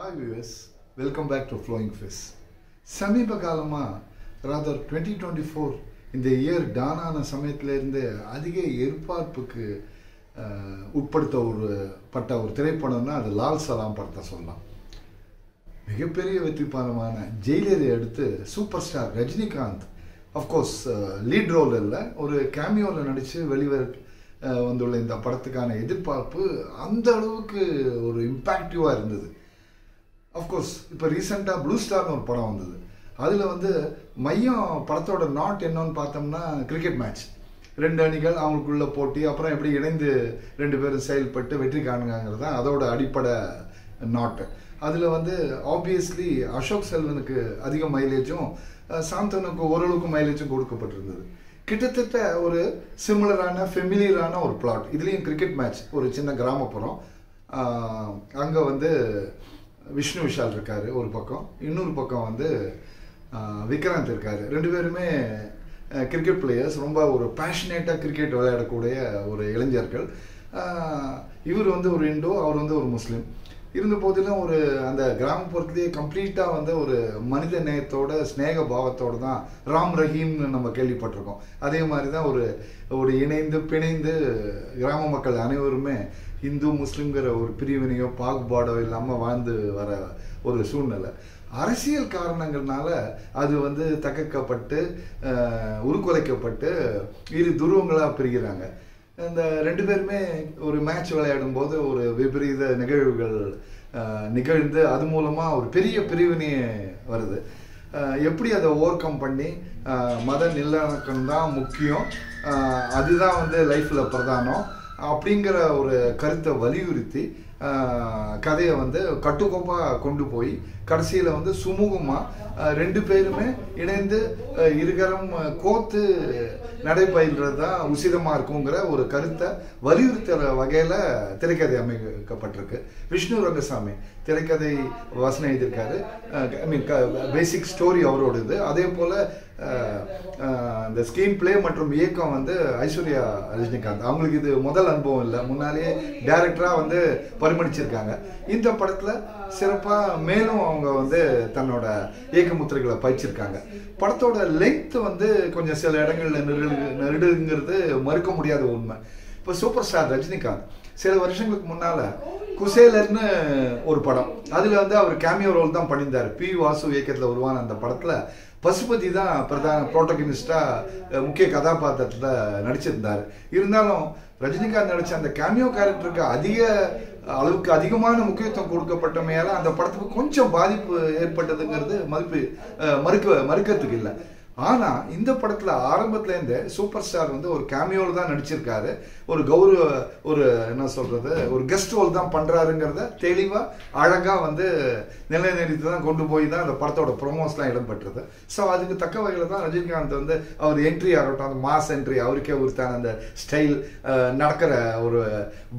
Hi viewers welcome back to flowing fizz சமீப காலமாக rather twenty twenty four இந்த year டானான சமயத்திலேருந்து அதிக எதிர்பார்ப்புக்கு உட்படுத்த ஒரு பட்ட ஒரு திரைப்படம்னா அது லால் சலாம் படத்தை சொல்லலாம். மிகப்பெரிய வெற்றி ஜெயிலரை அடுத்து super star Rajinikanth of course lead role இல்லை ஒரு கேமியோவில் நடித்து வெளிவர வந்துள்ள இந்த படத்துக்கான எதிர்பார்ப்பு அந்த அளவுக்கு ஒரு இம்பேக்டிவாக இருந்தது. அஃப்கோர்ஸ் இப்போ ரீசெண்டாக ப்ளூ ஸ்டார்னு ஒரு படம் வந்தது. அதில் வந்து மையம் படத்தோட நாட் என்னன்னு பார்த்தோம்னா கிரிக்கெட் மேட்ச் ரெண்டு அணிகள் அவங்களுக்குள்ள போட்டி அப்புறம் எப்படி இணைந்து ரெண்டு பேரும் செயல்பட்டு வெற்றி காணுங்கிறது தான் அதோட அடிப்படை நாட்டு அதில் வந்து ஆப்வியஸ்லி அசோக் செல்வனுக்கு அதிக மைலேஜும் சாந்தனுக்கு ஓரளவுக்கு மைலேஜும் கொடுக்கப்பட்டிருந்தது. கிட்டத்தட்ட ஒரு சிமிலரான ஃபெமிலியரான ஒரு பிளாட் இதுலேயும் கிரிக்கெட் மேட்ச் ஒரு சின்ன கிராமப்புறம். அங்கே வந்து விஷ்ணு விஷால் இருக்கார் ஒரு பக்கம். இன்னொரு பக்கம் வந்து விக்ராந்த் இருக்கார். ரெண்டு பேருமே கிரிக்கெட் பிளேயர்ஸ் ரொம்ப ஒரு பேஷனேட்டாக கிரிக்கெட் விளையாடக்கூடிய ஒரு இளைஞர்கள். இவர் வந்து ஒரு இண்டோ அவர் வந்து ஒரு முஸ்லீம். இருந்த போதிலும் ஒரு அந்த கிராமப்புறத்துலேயே கம்ப்ளீட்டாக வந்து ஒரு மனித நேயத்தோட ஸ்நேக பாவத்தோடு தான் ராம் ரஹீம்னு நம்ம கேள்விப்பட்டிருக்கோம். அதே மாதிரி தான் ஒரு ஒரு இணைந்து பிணைந்து கிராம மக்கள் அனைவருமே இந்து முஸ்லீம்ங்கிற ஒரு பிரிவினையோ பாகுபாடோ இல்லாமல் வாழ்ந்து வர ஒரு சூழ்நிலை. அரசியல் காரணங்கள்னால அது வந்து தகர்க்கப்பட்டு உருக்குலைக்கப்பட்டு இரு துருவங்களாக பிரிகிறாங்க. இந்த ரெண்டு பேருமே ஒரு மேட்ச் விளையாடும் போது ஒரு விபரீத நிகழ்வுகள் நிகழ்ந்து அது மூலமாக ஒரு பெரிய பிரிவினையே வருது. எப்படி அதை ஓவர் கம் பண்ணி மத நல்லிணக்கம் தான் முக்கியம் அதுதான் வந்து லைஃப்பில் பிரதானம் அப்படிங்கிற ஒரு கருத்தை வலியுறுத்தி கதையை வந்து கட்டுக்கோப்பாக கொண்டு போய் கடைசியில் வந்து சுமூகமாக ரெண்டு பேருமே இணைந்து இருகரம் கோத்து நடைபயில்றது தான் உசிதமாக இருக்குங்கிற ஒரு கருத்தை வலியுறுத்துகிற வகையில் திரைக்கதை அமைக்கப்பட்டிருக்கு. விஷ்ணு ரங்கசாமி திரைக்கதை வசனம் எழுதியிருக்காரு. ஐ மீன் பேசிக் ஸ்டோரி அவரோடது. அதே போல் இந்த ஸ்க்ரீன் பிளே மற்றும் இயக்கம் வந்து ஐஸ்வர்யா ரஜினிகாந்த். அவங்களுக்கு இது முதல் அனுபவம் இல்லை. முன்னாலேயே டேரக்டராக வந்து பரிமணிச்சிருக்காங்க இந்த படத்தில் சிறப்பாக மேலும் அவங்க வந்து தன்னோட இயக்க முத்திரைகளை பயிற்சிருக்காங்க படத்தோட லெங்த் வந்து கொஞ்சம் சில இடங்களில் நெருடு நெருடுங்கிறது மறுக்க முடியாத உண்மை. இப்போ சூப்பர் ஸ்டார் ரஜினிகாந்த் சில வருஷங்களுக்கு முன்னால் குசேலர்னு ஒரு படம். அதுல வந்து அவர் கேமியோ ரோல் தான் பண்ணியிருந்தார். பி வாசு இயக்கத்தில் உருவான அந்த படத்துல பசுபதி தான் பிரதான புரோட்டகனிஸ்டா முக்கிய கதாபாத்திரத்துல நடிச்சிருந்தார். இருந்தாலும் ரஜினிகாந்த் நடிச்ச அந்த கேமியோ கேரக்டருக்கு அதிக அளவுக்கு அதிகமான முக்கியத்துவம் கொடுக்கப்பட்டமையால அந்த படத்துக்கு கொஞ்சம் பாதிப்பு ஏற்பட்டதுங்கிறது மதிப்பு மறுக்க மறுக்கிறதுக்கு இல்லை. ஆனால் இந்த படத்தில் ஆரம்பத்துலேருந்தே சூப்பர் ஸ்டார் வந்து ஒரு கேமியோவில் தான் நடிச்சிருக்காரு. ஒரு கௌரவ ஒரு என்ன சொல்கிறது ஒரு கெஸ்ட் ரோல் தான் பண்ணுறாருங்கிறத தெளிவாக அழகாக வந்து நிலைநிறுத்தி தான் கொண்டு போய் தான் அந்த படத்தோட ப்ரொமோஸ்லாம் இடம்பெற்றது. ஸோ அதுக்கு தக்க வகையில் தான் ரஜினிகாந்த் வந்து அவர் என்ட்ரி ஆகட்டும் அந்த மாஸ் என்ட்ரி அவருக்கே உரித்தான அந்த ஸ்டைல் நடக்கிற ஒரு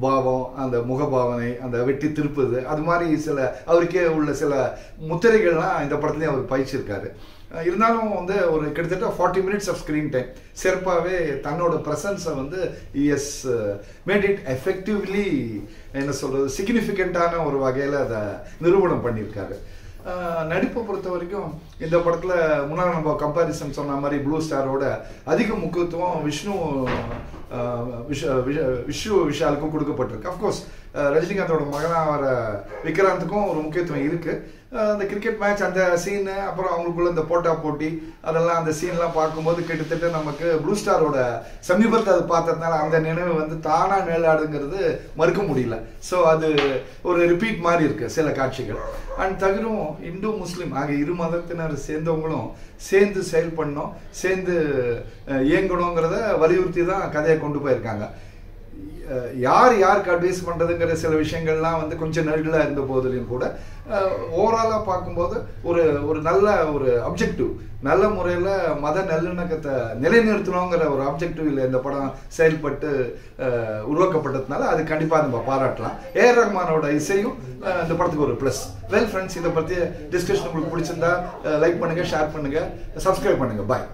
பாவம் அந்த முகபாவனை அந்த வெட்டி திருப்புது அது மாதிரி சில அவருக்கே உள்ள சில முத்திரைகள்லாம் இந்த படத்துலேயும் அவர் பயிற்சிருக்காரு இருந்தாலும் வந்து ஒரு கிட்டத்தட்ட forty minutes of screen time சிறப்பாகவே தன்னோட ப்ரெசன்ஸை வந்து எஸ் மேட் இட் எஃபெக்டிவ்லி என்ன சொல்கிறது சிக்னிஃபிகண்ட்டான ஒரு வகையில் அதை நிரூபணம் பண்ணியிருக்காரு. நடிப்பை பொறுத்த வரைக்கும் இந்த படத்தில் முன்னாள் நம்ம கம்பாரிசன் சொன்ன மாதிரி ப்ளூ ஸ்டாரோட அதிக முக்கியத்துவம் விஷ்ணு விஷ விஷ- விஷ்ணு விஷாலுக்கும் கொடுக்கப்பட்டிருக்கு. அஃப்கோர்ஸ் ரஜினிகாந்தோட மகனாக வர விக்ராந்துக்கும் ஒரு முக்கியத்துவம் இருக்குது அந்த கிரிக்கெட் மேட்ச் அந்த சீனு அப்புறம் அவங்களுக்குள்ள இந்த போட்டா போட்டி அதெல்லாம் அந்த சீன்லாம் பார்க்கும்போது கிட்டத்தட்ட நமக்கு ப்ளூ ஸ்டாரோட சமீபத்தை அது பார்த்ததுனால அந்த நினைவு வந்து தானா நிழலாடுங்கிறது மறுக்க முடியல. ஸோ அது ஒரு ரிப்பீட் மாதிரி இருக்கு சில காட்சிகள். அண்ட் தவிரும் இந்து முஸ்லீம் ஆகிய இரு மதத்தினர் சேர்ந்தவங்களும் சேர்ந்து செயல்படணும் சேர்ந்து இயங்கணுங்கிறத வலியுறுத்தி தான் கதையை கொண்டு போயிருக்காங்க. யார் யாருக்கு அட்வைஸ் பண்ணுறதுங்கிற சில விஷயங்கள்லாம் வந்து கொஞ்சம் நெருடலாக இருந்த போதிலையும் கூட ஓவராலாக பார்க்கும்போது ஒரு ஒரு நல்ல ஒரு அப்ஜெக்டிவ் நல்ல முறையில் மத நல்லிணக்கத்தை நிலைநிறுத்தணுங்கிற ஒரு அப்ஜெக்டிவ்ல இந்த படம் செயல்பட்டு உருவாக்கப்பட்டதுனால அது கண்டிப்பாக நம்ம பாராட்டலாம். ஏஆர் ரஹ்மானோட இசையும் இந்த படத்துக்கு ஒரு ப்ளஸ் வெல் ஃப்ரெண்ட்ஸ் இதை பற்றி டிஸ்கஷன் உங்களுக்கு பிடிச்சிருந்தா லைக் பண்ணுங்கள் ஷேர் பண்ணுங்கள் சப்ஸ்கிரைப் பண்ணுங்கள் பாய்